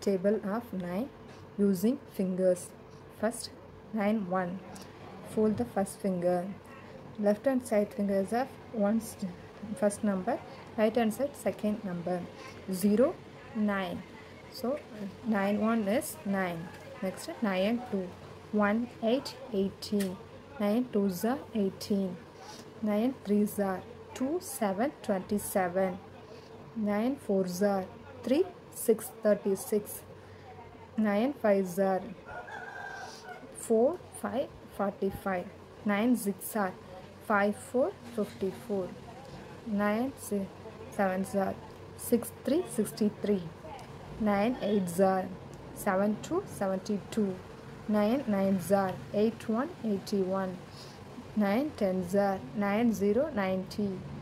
table of 9 using fingers. First 9 1. Fold the first finger. Left hand side fingers of first number, right hand side second number. 0 9. So 9 1 is 9. Next 9 2. 1 8 18. 9 2s are 18. 9 3s are 2 7 27. 9 4s are 3 6 36. 9 5s are 4 5 45. 9 6 5 4 54. 9 7s are 6 3 63. 9 8s are 7 2 72. 9 9s are 8 1 81. 9 10s 9 0 90.